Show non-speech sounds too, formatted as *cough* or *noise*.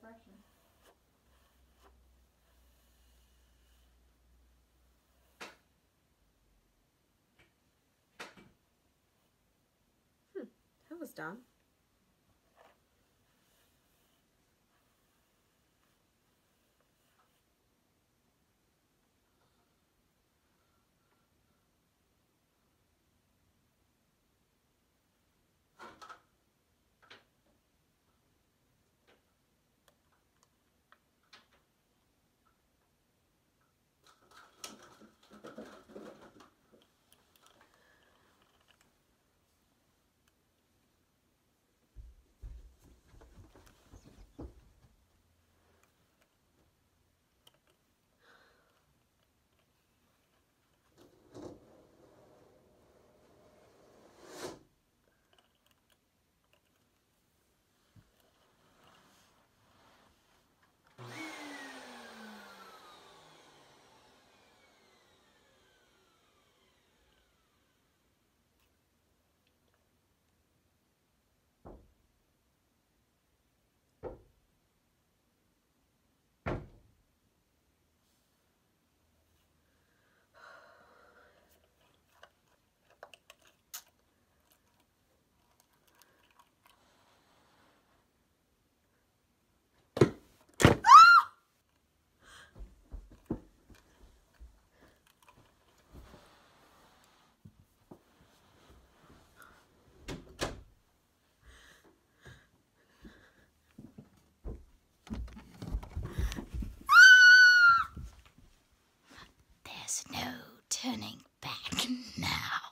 brushing. Hmm, that was dumb. There's no turning back *laughs* now.